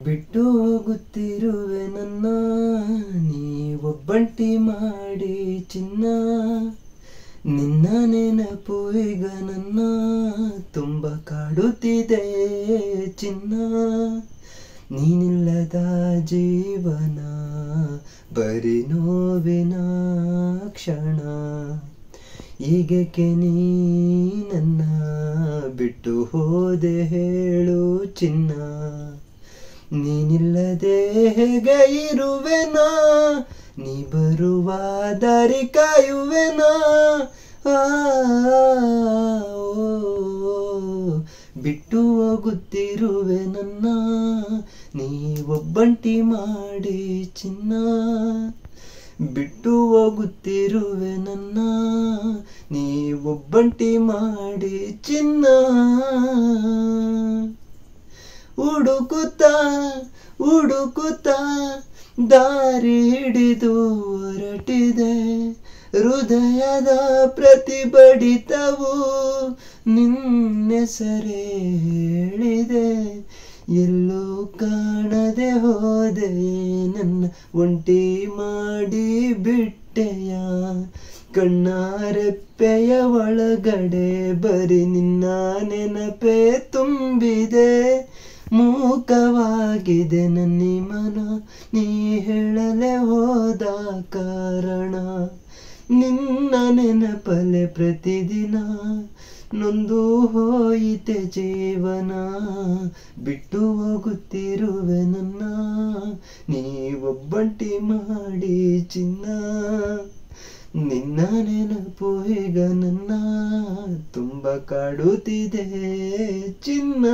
ಬಿಟ್ಟು ಹೋಗುತ್ತಿರುವೆ ನನ್ನ ನೀ ಒಬ್ಬಂಟಿ ಮಾಡಿ ಚಿನ್ನ. ನಿನ್ನ ನೆನಪು ಈಗ ನನ್ನ ತುಂಬ ಕಾಡುತ್ತಿದೆ ಚಿನ್ನ. ನೀನಿಲ್ಲದ ಜೀವನ, ಬರೀ ನೋವಿನ ಕ್ಷಣ. ಈಗಕ್ಕೆ ನೀ ನನ್ನ ಬಿಟ್ಟು ಹೋದೆ ಹೇಳು ಚಿನ್ನ. ನೀನಿಲ್ಲದೆ ಹೇಗೆ ಇರುವೆನಾ? ನೀ ಬರುವ ದಾರಿ ಕಾಯುವೆನಾ? ಬಿಟ್ಟು ಹೋಗುತ್ತಿರುವೆ ನನ್ನ. ನೀ ಒಬ್ಬಂಟಿ ಮಾಡಿ ಚಿನ್ನ. ಬಿಟ್ಟು ಹೋಗುತ್ತಿರುವೆ ನನ್ನ. ನೀ ಒಬ್ಬಂಟಿ ಮಾಡಿ ಚಿನ್ನ. ಹುಡುಕುತ್ತ ಹುಡುಕುತ್ತ ದಾರಿ ಹಿಡಿದು ಹೊರಟಿದೆ. ಹೃದಯದ ಪ್ರತಿ ಬಡಿತವು ನಿನ್ನೆಸರೇ ಹೇಳಿದೆ. ಎಲ್ಲೂ ಕಾಣದೆ ಹೋದೆ, ನನ್ನ ಒಂಟಿ ಮಾಡಿ ಬಿಟ್ಟೆಯ ಕಣ್ಣಾರೆಪ್ಪೆಯ ಒಳಗಡೆ ಬರೀ ನಿನ್ನ ನೆನಪೇ ತುಂಬಿದೆ. ಮೂಕವಾಗಿದೆ ನನ್ನಿ ಮನ. ನೀ ಹೇಳಲೆ ಹೋದ ಕಾರಣ. ನಿನ್ನ ನೆನಪಲೆ ಪ್ರತಿದಿನ. ನೊಂದು ಹೋಯಿತೆ ಜೀವನ. ಬಿಟ್ಟು ಹೋಗುತ್ತಿರುವೆ ನನ್ನ. ನೀ ಒಬ್ಬಂಟಿ ಮಾಡಿ ಚಿನ್ನ. ನಿನ್ನ ನೆನಪು ಈಗ ನನ್ನ. ತುಂಬ ಕಾಡುತ್ತಿದೆ ಚಿನ್ನ.